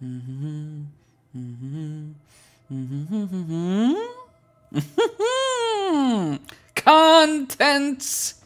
Contents.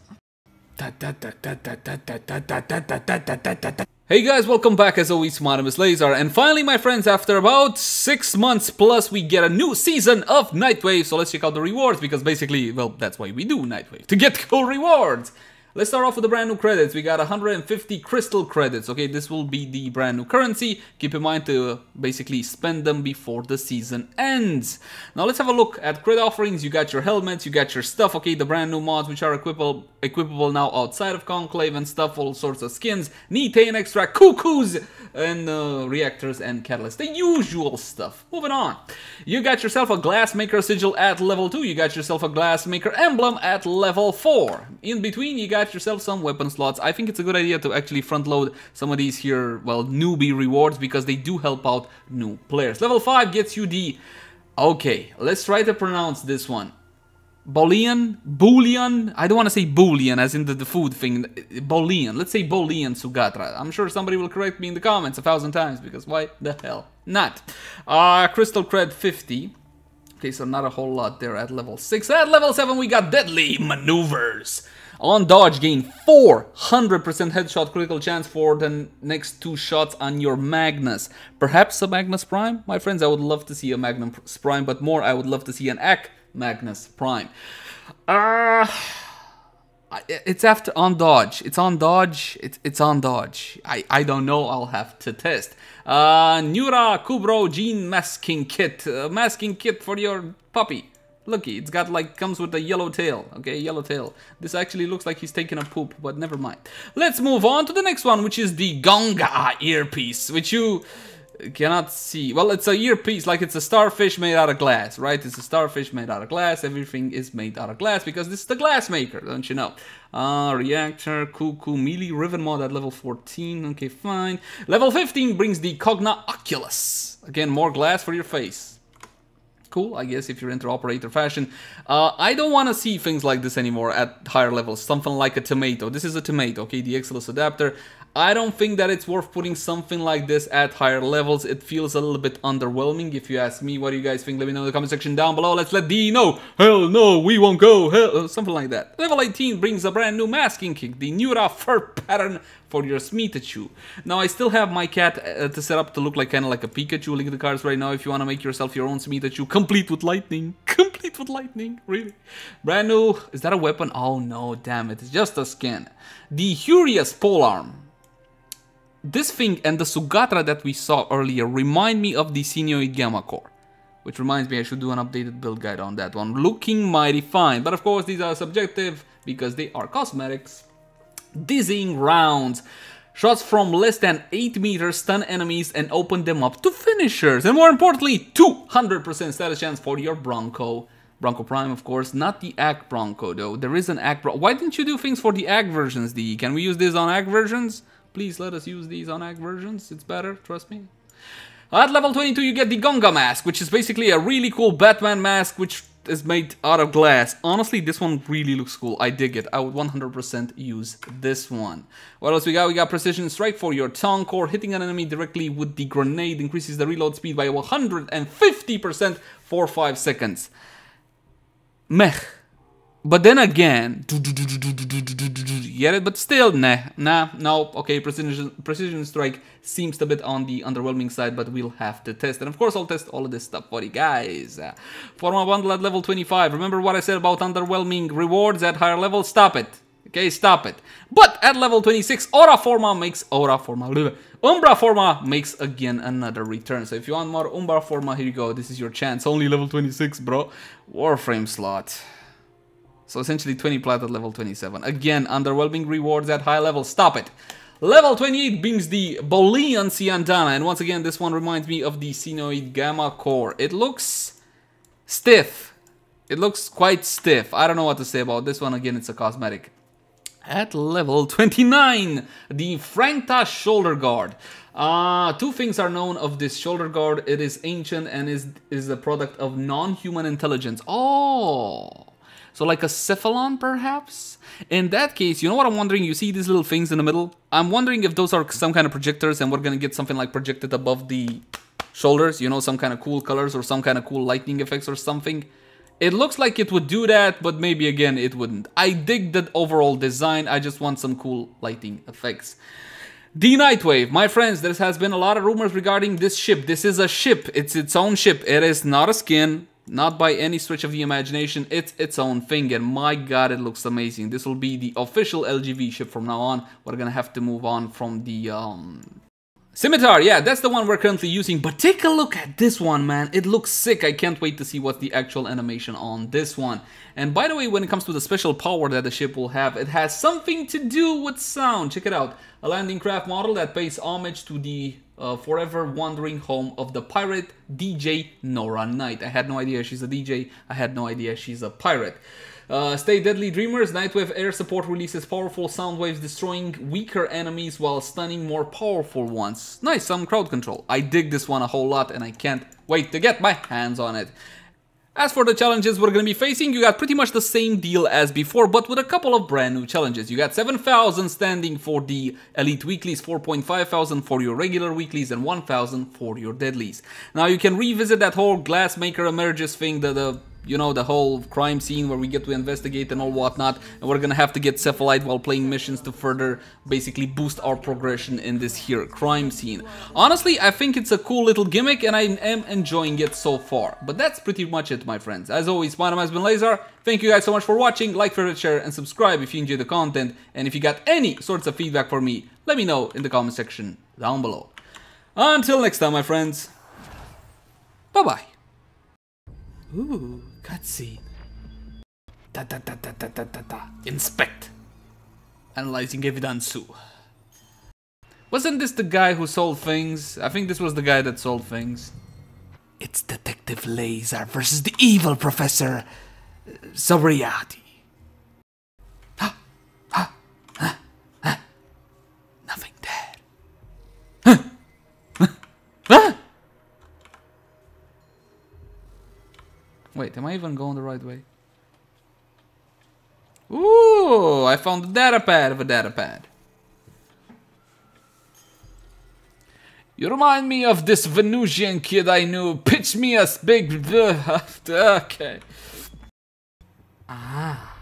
Hey guys, welcome back as always, my name is Leyzar, and finally my friends, after about 6 months plus, we get a new season of Nightwave, so let's check out the rewards, because basically, well, that's why we do Nightwave, to get cool rewards! Let's start off with the brand new credits. We got 150 crystal credits. Okay, this will be the brand new currency. Keep in mind to basically spend them before the season ends. Now let's have a look at credit offerings. You got your helmets, you got your stuff. Okay, the brand new mods which are equipable, equipable now outside of Conclave and stuff. All sorts of skins, Nitain extract, cuckoos, and uh, reactors and catalysts. The usual stuff. Moving on. You got yourself a glassmaker sigil at level 2. You got yourself a glassmaker emblem at level 4. In between, you got yourself some weapon slots. I think it's a good idea to actually front load some of these here, well, newbie rewards because they do help out new players. Level 5 gets you the... Okay, let's try to pronounce this one. Bolian? Boolean? I don't want to say Boolean as in the, the food thing. Bolian. Let's say Bolian Sugatra. I'm sure somebody will correct me in the comments a thousand times because why the hell not? Uh, Crystal Cred 50. Okay, so not a whole lot there at level 6. At level 7 we got Deadly Maneuvers. On dodge, gain 400% headshot critical chance for the next two shots on your Magnus. Perhaps a Magnus Prime? My friends, I would love to see a Magnus Prime, but more, I would love to see an Ak Magnus Prime. Uh, it's after on dodge. It's on dodge. It's, it's on dodge. I, I don't know. I'll have to test. Uh, Nura Kubrow Gene Masking Kit. Uh, masking kit for your puppy. Looky, it's got like, comes with a yellow tail, okay, yellow tail. This actually looks like he's taking a poop, but never mind. Let's move on to the next one, which is the Cogna earpiece, which you cannot see. Well, it's a earpiece, like it's a starfish made out of glass, right? It's a starfish made out of glass. Everything is made out of glass because this is the glass maker, don't you know? Uh, reactor, cuckoo, melee, riven mod at level 14. Okay, fine. Level 15 brings the Cogna Oculus. Again, more glass for your face cool, I guess, if you're into operator fashion. Uh, I don't want to see things like this anymore at higher levels. Something like a tomato. This is a tomato, okay, the Exilus adapter. I don't think that it's worth putting something like this at higher levels. It feels a little bit underwhelming if you ask me. What do you guys think? Let me know in the comment section down below. Let's let D know. Hell no, we won't go. Hell, uh, something like that. Level 18 brings a brand new masking kick, the Nura fur pattern for your Smitachu. Now I still have my cat uh, to set up to look like kind of like a Pikachu. Link in the cards right now if you want to make yourself your own Smitachu, complete with lightning. complete with lightning, really. Brand new. Is that a weapon? Oh no, damn it. It's just a skin. The Hurious Polearm this thing and the Sugatra that we saw earlier remind me of the Synoid Gammacor. Which reminds me I should do an updated build guide on that one. Looking mighty fine. But of course these are subjective because they are cosmetics. Dizzying rounds. Shots from less than 8 meters stun enemies and open them up to finishers. And more importantly, 200% status chance for your Bronco. Bronco Prime, of course, not the Ak Bronco though. There is an Ak Bronco. Why didn't you do things for the Ak versions, D? Can we use this on Ak versions? Please let us use these on Ak versions. It's better, trust me. At level 22 you get the Cogna mask, which is basically a really cool Batman mask which is made out of glass. Honestly, this one really looks cool. I dig it. I would 100% use this one. What else we got? We got Precision Strike for your Tonkor. Hitting an enemy directly with the grenade increases the reload speed by 150% for 5 seconds. Meh. But then again, it? But still, nah, nah, no. Okay, precision precision strike seems a bit on the underwhelming side, but we'll have to test. And of course, I'll test all of this stuff for you guys. Uh, Forma bundle at level 25. Remember what I said about underwhelming rewards at higher levels? Stop it. Okay, stop it. But at level 26, Aura Forma makes Aura Forma. Umbra Forma makes again another return. So if you want more Umbra Forma, here you go. This is your chance. Only level 26, bro. Warframe slot. So essentially 20 plat at level 27. Again, underwhelming rewards at high level. Stop it. Level 28 brings the Bolian Syandana. And once again, this one reminds me of the Synoid Gammacor. It looks stiff. It looks quite stiff. I don't know what to say about this one. Again, it's a cosmetic. At level 29, the Frakta Shoulder Guard. Uh, two things are known of this shoulder guard. It is ancient and is, is a product of non-human intelligence. Oh! So like a cephalon perhaps? In that case, you know what I'm wondering? You see these little things in the middle? I'm wondering if those are some kind of projectors and we're gonna get something like projected above the shoulders, you know, some kind of cool colors or some kind of cool lightning effects or something. It looks like it would do that, but maybe again it wouldn't. I dig the overall design, I just want some cool lighting effects. The Nightwave, my friends, there has been a lot of rumors regarding this ship. This is a ship, it's its own ship. It is not a skin, not by any stretch of the imagination, it's its own thing and my god it looks amazing. This will be the official LGV ship from now on. We're gonna have to move on from the um, Scimitar, yeah, that's the one we're currently using, but take a look at this one, man. It looks sick. I can't wait to see what's the actual animation on this one. And by the way, when it comes to the special power that the ship will have, it has something to do with sound. Check it out. A landing craft model that pays homage to the uh, forever wandering home of the pirate DJ Nora Night. I had no idea she's a DJ. I had no idea she's a pirate. Uh, stay deadly dreamers, Nightwave air support releases powerful sound waves destroying weaker enemies while stunning more powerful ones. Nice, some crowd control. I dig this one a whole lot and I can't wait to get my hands on it. As for the challenges we're going to be facing, you got pretty much the same deal as before, but with a couple of brand new challenges. You got 7,000 standing for the Elite Weeklies, 4.5 thousand for your regular weeklies, and 1,000 for your deadlies. Now you can revisit that whole Glassmaker emerges thing, the, the you know, the whole crime scene where we get to investigate and all whatnot, and we're gonna have to get Cephalite while playing missions to further basically boost our progression in this here crime scene. Honestly, I think it's a cool little gimmick and I am enjoying it so far. But that's pretty much it, my friends. As always, my name has been Leyzar. Thank you guys so much for watching. Like, favorite, share, and subscribe if you enjoy the content. And if you got any sorts of feedback for me, let me know in the comment section down below. Until next time, my friends. Bye-bye. Ooh. Cutscene. Da da da da da da da da. Inspect. Analyzing evidence. Wasn't this the guy who sold things? I think this was the guy that sold things. It's Detective Leyzar versus the evil Professor Sobriati. Wait, am I even going the right way? Ooh, I found the data pad of a data pad. You remind me of this Venusian kid I knew. Pitch me a big... okay. Ah.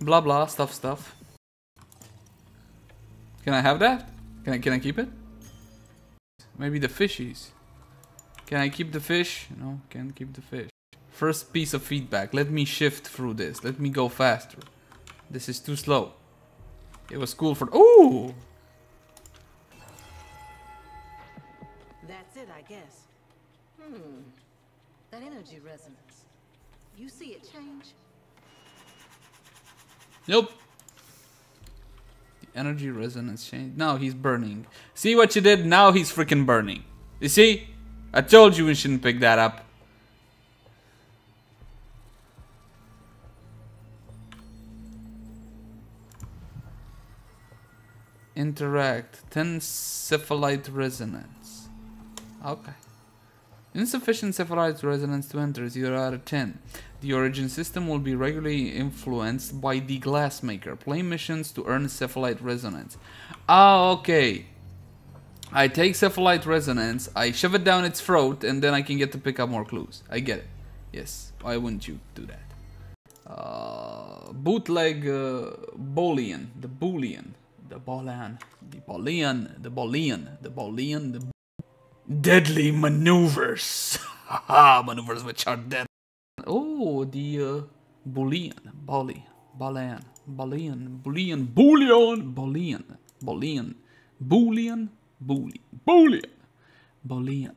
Blah blah, stuff stuff. Can I have that? Can I, can I keep it? Maybe the fishies. Can I keep the fish? No, can't keep the fish. First piece of feedback. Let me shift through this. Let me go faster. This is too slow. It was cool for... Ooh! That's it, I guess. Hmm. That energy resonance. You see it change? Nope energy resonance change. Now he's burning. See what you did? Now he's freaking burning. You see? I told you we shouldn't pick that up. Interact. 10 cephalite resonance. Okay. Insufficient cephalite resonance to enter 0 out of 10. The origin system will be regularly influenced by the glassmaker. Play missions to earn cephalite resonance. Ah, okay. I take cephalite resonance, I shove it down its throat, and then I can get to pick up more clues. I get it. Yes, why wouldn't you do that? Uh, bootleg uh, Boolean, the Boolean, the Boolean, the Boolean, the Boolean, the Boolean, the deadly maneuvers. Haha, maneuvers which are dead. Oh, the uh, Boolean, Boolean, Boolean, Boolean, Boolean, Boolean, Boolean, Boolean, Boolean, Boolean, Boolean, Boolean.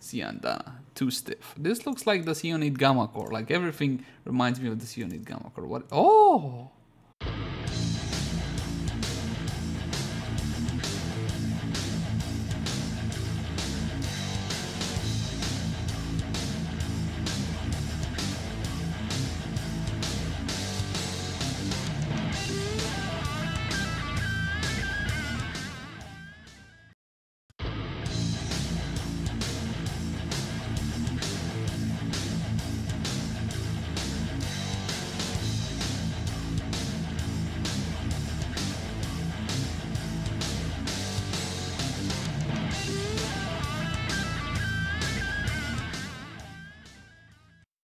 Syandana, too stiff. This looks like the Sionite Gammacor. Like everything reminds me of the Sionite Gammacor. What? Oh!